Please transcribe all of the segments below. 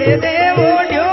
લે રે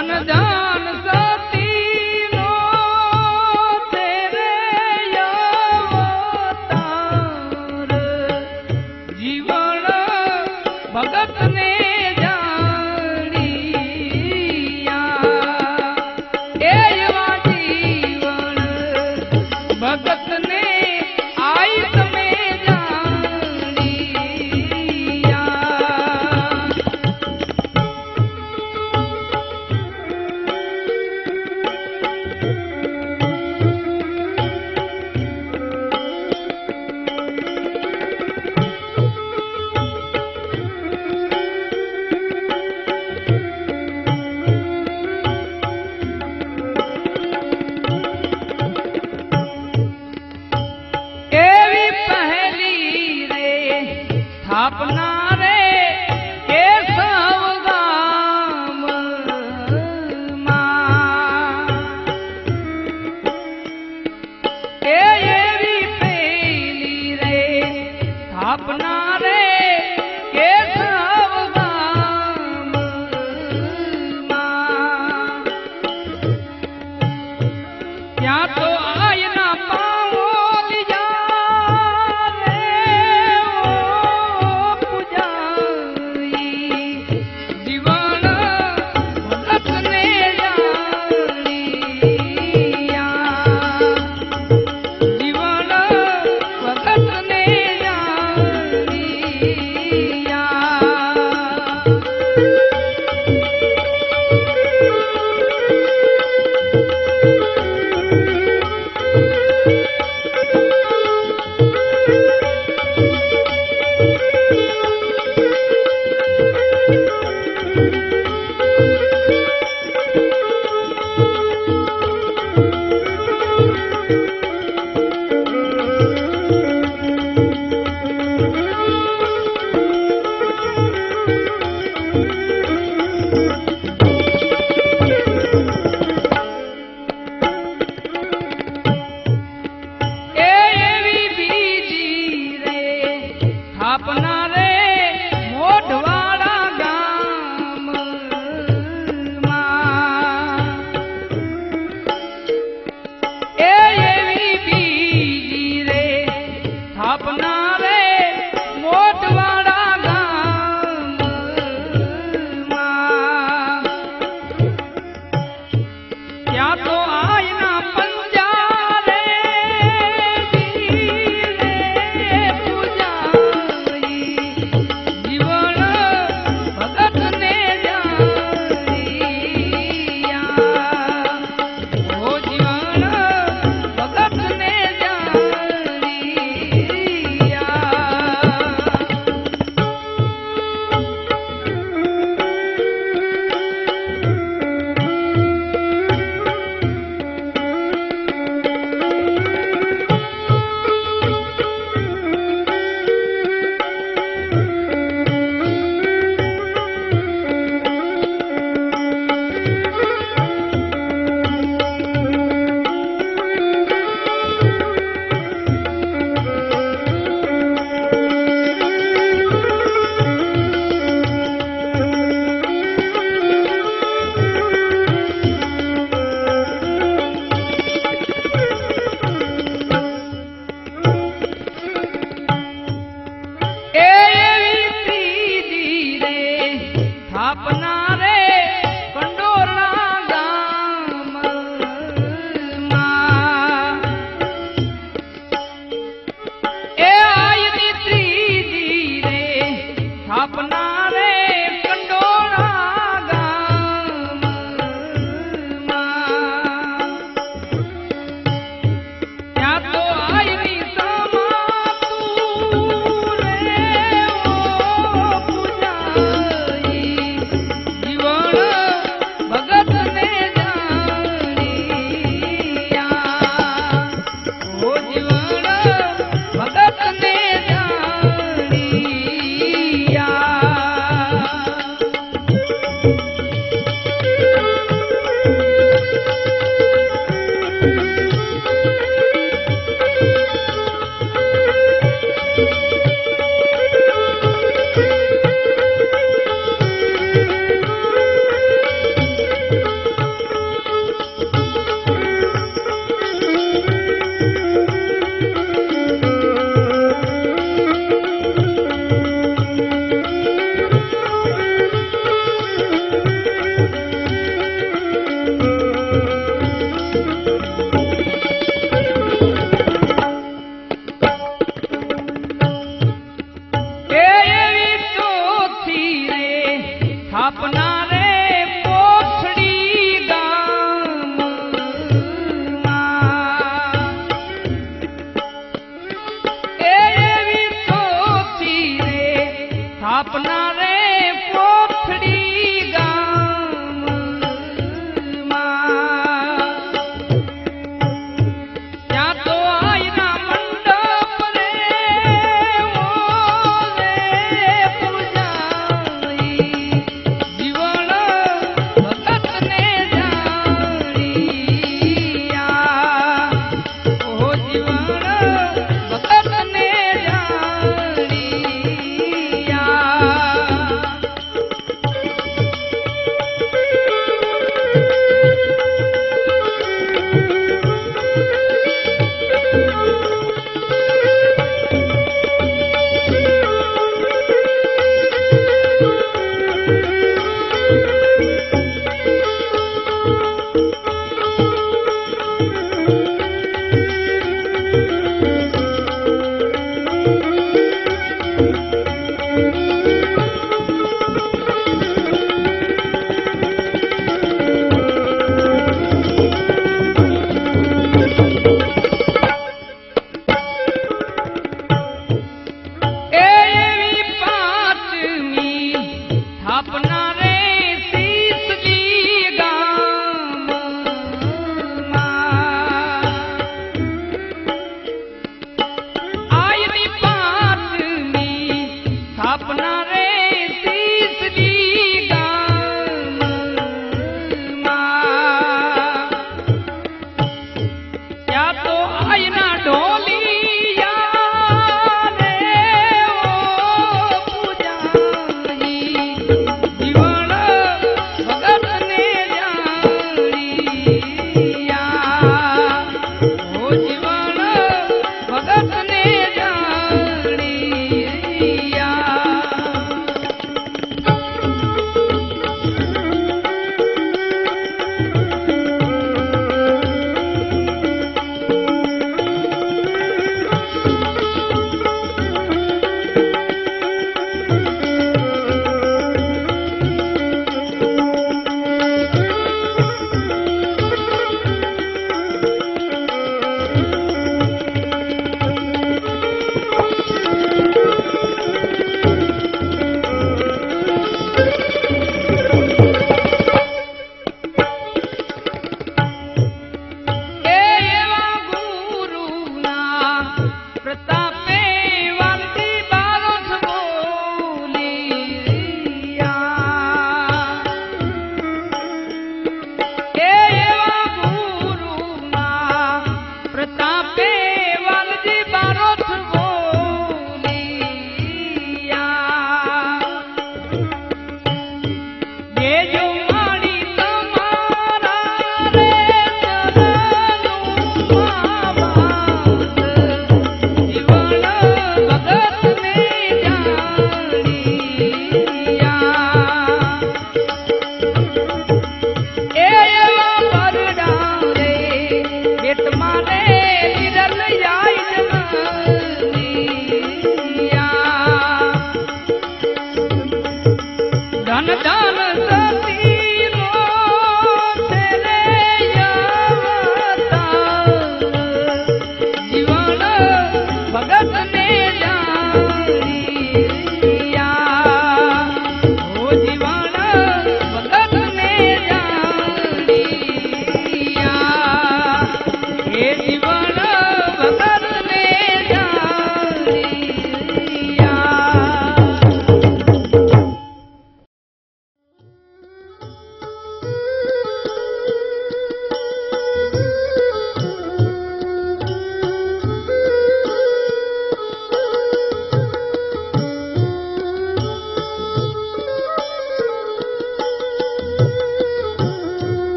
धन दान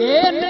Bien.